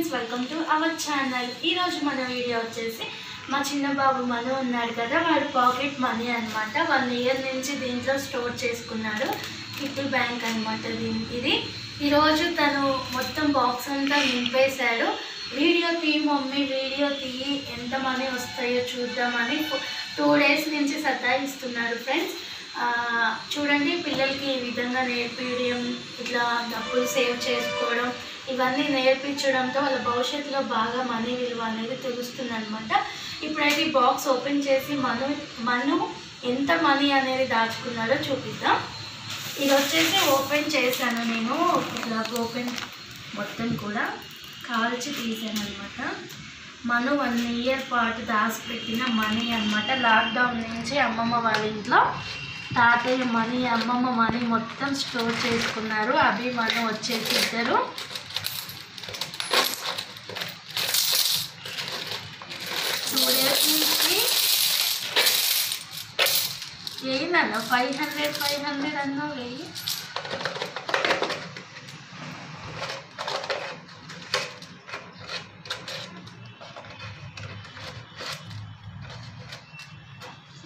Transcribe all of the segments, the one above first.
Friends welcome to our channel ఈరోజు మన video వచ్చేసి మా చిన్న బాబు మను ఉన్నాడు కదా వాడు పాకెట్ మనీ అన్నమాట. వన్ ఇయర్ నుంచి దీంట్లో స్టోర్ చేసుకున్నాడు. కిట్టి బ్యాంక్ అనమాట దీనికి ఇది. ఈరోజు తను మొత్తం బాక్స్ అంతా నింపేశాడు. వీడియో తీ మమ్మీ వీడియో తీయి ఎంత మనీ వస్తాయో చూద్దామని టూ డేస్ నుంచి సతాయిస్తున్నాడు ఫ్రెండ్స్ చూడండి పిల్లలకి ఈ విధంగా నేర్పించడం ఇట్లా డబ్బులు సేవ్ చేసుకోవడం ఇవన్నీ నేర్పించడంతో వాళ్ళ భవిష్యత్తులో బాగా మనీ విలువ అనేది తెలుస్తుందనమాట ఇప్పుడైతే ఈ బాక్స్ ఓపెన్ చేసి మను మను ఎంత మనీ అనేది దాచుకున్నాడో చూపిద్దాం. ఇది వచ్చేసి ఓపెన్ చేశాను నేను. ఇట్లా ఓపెన్ మొత్తం కూడా కాల్చి తీసాను అనమాట మను వన్ ఇయర్ పాటు దాచిపెట్టిన మనీ అన్నమాట. లాక్డౌన్ నుంచి అమ్మమ్మ వాళ్ళ ఇంట్లో తాతయ్య మనీ అమ్మమ్మ మనీ మొత్తం స్టోర్ చేసుకున్నారు. అభి మను వచ్చేసి ఇద్దరు టూ డేస్ నుంచి ఏందన్న ఫైవ్ హండ్రెడ్ ఫైవ్ హండ్రెడ్ అన్నావు వెయ్యి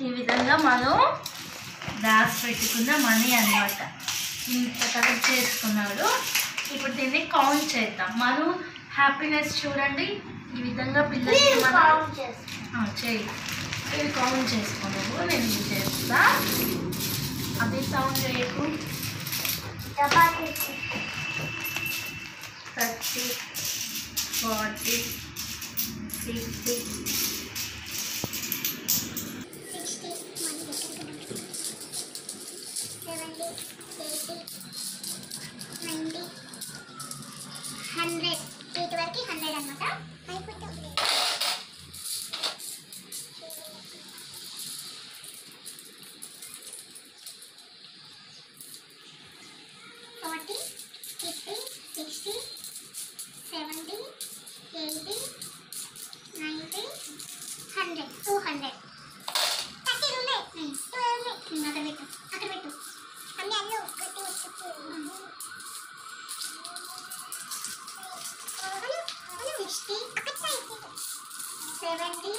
ఈ విధంగా మనం దాచి పెట్టుకున్న మనీ అన్నమాట. ఇంత కలెక్ట్ చేసుకున్నాడు. ఇప్పుడు దీన్ని కౌంట్ చేద్దాం. మనం హ్యాపీనెస్ చూడండి. ఈ విధంగా పిల్లలకి మనం చేయి. కౌంట్ చేసుకున్నాము నేను ఇది చేస్తా అది సౌండ్ చేయకు thirty forty fifty hundred eight వరకు హండ్రెడ్ అనమాట forty fifty sixty seventy eighty ninety hundred two hundred thirty ఉన్నాయి టూ ఉన్నాయి అక్కడ పెట్టు అక్కడ పెట్టు అన్నీ అన్నీ ఒకటి సిక్స్టీ సెవెంటీ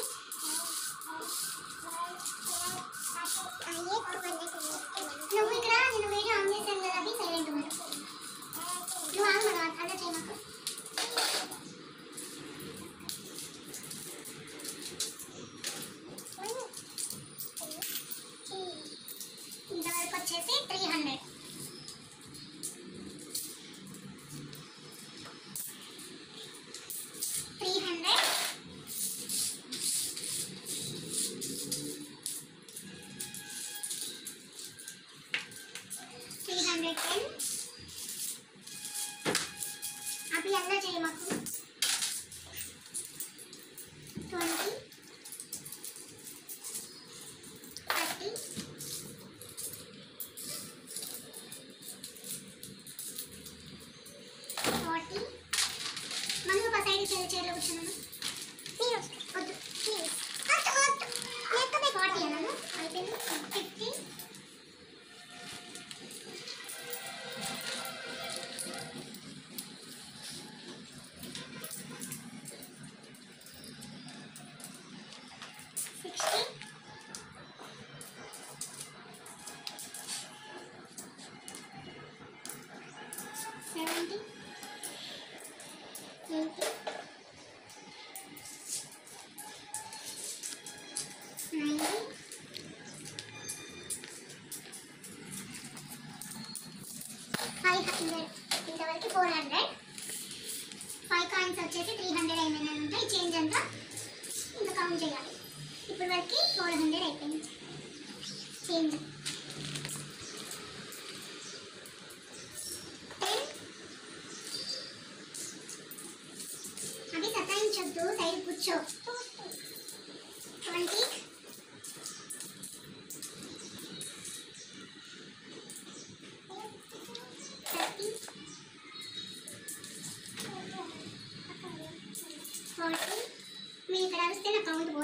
నువ్వు వచ్చేసి three hundred three hundred three hundred ten అవి అలా చేయ ఇంతవరకు ఫోర్ హండ్రెడ్. ఫైవ్ కాయిన్స్ వచ్చేసి త్రీ హండ్రెడ్ ఏమైనా ఉంటాయి చేంజ్ అంతా ఇంకా కౌంట్ చేయాలి. ఇప్పుడు వరకు ఫోర్ హండ్రెడ్ అయిపోయింది. చేంజ్. టెన్ అవి సతాయించొద్దు సైడ్ కూర్చో. ట్వంటీ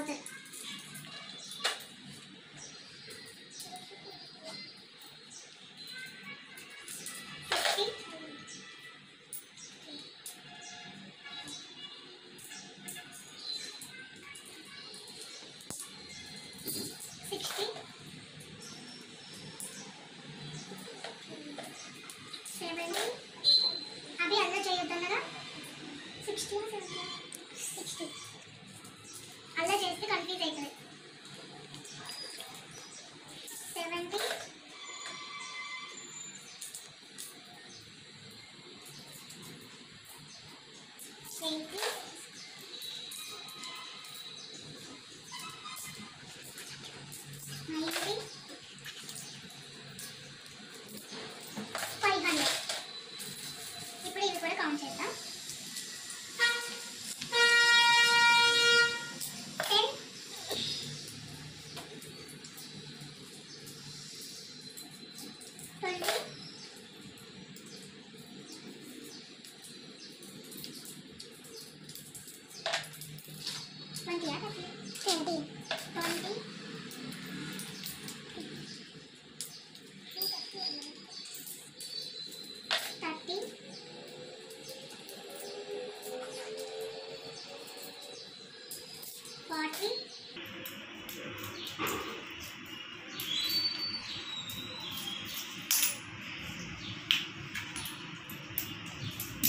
నా count eighty ninety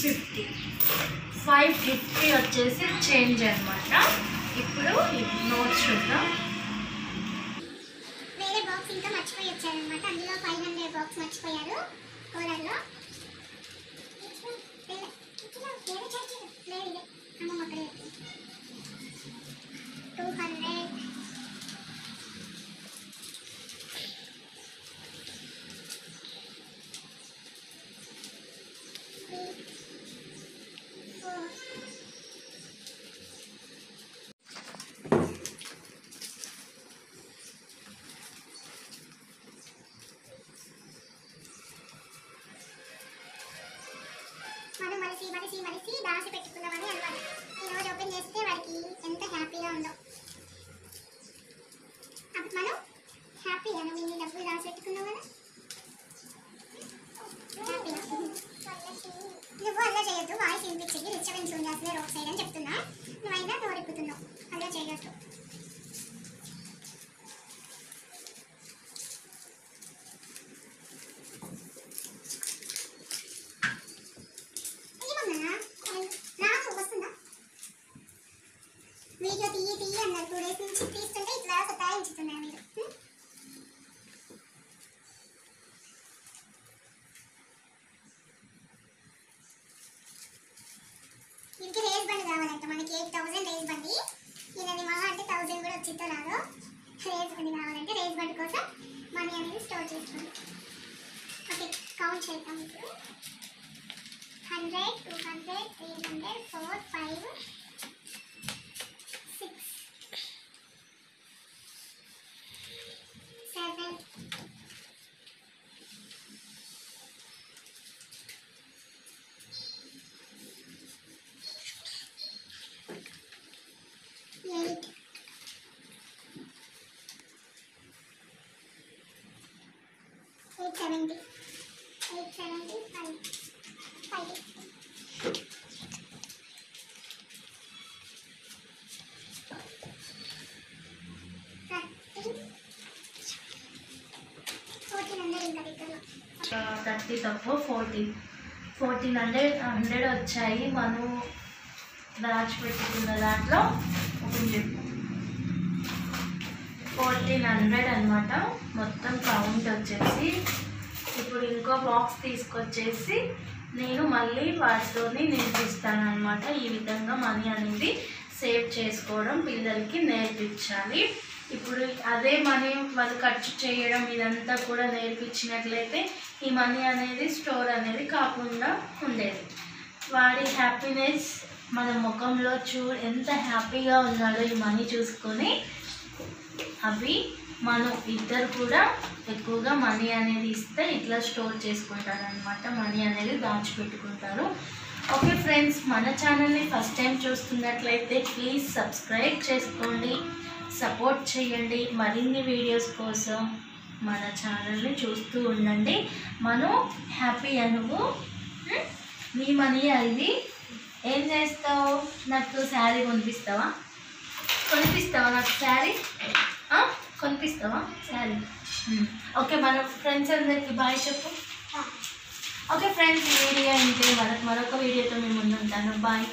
fifty. Five fifty వచ్చేసి చేంజ్ అనమాట ఇప్పుడు నోట్స్ చూద్దాం. వేరే బాక్స్ ఇంకా మర్చిపోయి వచ్చారనమాట అందులో ఫైవ్ హండ్రెడ్ బాక్స్ మర్చిపోయారు. కూరల్లో. అన్నారు టూ డేస్ నుంచి తీస్తుంటే ఇట్లా సతాయించుతున్నారు మీరు ఇంటికి రేస్ బండి కావాలంట మనకి ఎయిట్ థౌసండ్ రేస్ బండి ఈయనది మహా అంటే థౌసండ్ కూడా వచ్చిందో రాదో రేస్ బండి కావాలంటే రేస్ బండి కోసం మనీ అనేది స్టోర్ చేసుకోండి ఓకే కౌంట్ చేద్దాం ఇప్పుడు hundred two hundred three hundred four five eight seventy eight seventy five five fourteen thirty తక్కువ ఫోర్టీన్. ఫోర్టీన్ హండ్రెడ్ హండ్రెడ్ వచ్చాయి. మనం దాచిపెట్టుకున్న దాంట్లో ఒకటి చెప్పు. ఫోర్టీన్ హండ్రెడ్ అనమాట మొత్తం కౌంట్ వచ్చేసి. ఇప్పుడు ఇంకో బాక్స్ తీసుకొచ్చేసి నేను మళ్ళీ వాటితోని నేర్పిస్తాను అనమాట ఈ విధంగా మనీ అనేది సేవ్ చేసుకోవడం పిల్లలకి నేర్పించాలి. ఇప్పుడు అదే మనీ వాళ్ళు ఖర్చు చేయడం ఇదంతా కూడా నేర్పించినట్లయితే ఈ మనీ అనేది స్టోర్ అనేది కాకుండా ఉండేది. వాడి హ్యాపీనెస్ మన ముఖంలో చూ ఎంత హ్యాపీగా ఉన్నాడో ఈ మనీ చూసుకొని అవి మనం ఇద్దరు కూడా ఎక్కువగా మనీ అనేది ఇస్తే ఇట్లా స్టోర్ చేసుకుంటారు అనమాట మనీ అనేది దాచిపెట్టుకుంటారు. ఓకే ఫ్రెండ్స్ మన ఛానల్ని ఫస్ట్ టైం చూస్తున్నట్లయితే ప్లీజ్ సబ్స్క్రైబ్ చేసుకోండి. సపోర్ట్ చేయండి. మరిన్ని వీడియోస్ కోసం మన ఛానల్ని చూస్తూ ఉండండి. మనం హ్యాపీ అనువు hm? మీ నీ మనీ అది ఏం చేస్తావు? నాకు శారీ కొనిపిస్తావా? కొనిపిస్తావా నాకు శారీ? కొనిపిస్తావా? శారీ ఉమ్. ఓకే మన ఫ్రెండ్స్ అందరికి బాయ్ చెప్పు. ఓకే ఫ్రెండ్స్ ఈ వీడియో ఇంతే. మరొక మరొక వీడియోతో మేము ముందు ఉంటాను. బాయ్